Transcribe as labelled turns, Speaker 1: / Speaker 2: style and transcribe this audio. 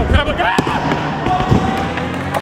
Speaker 1: O cara...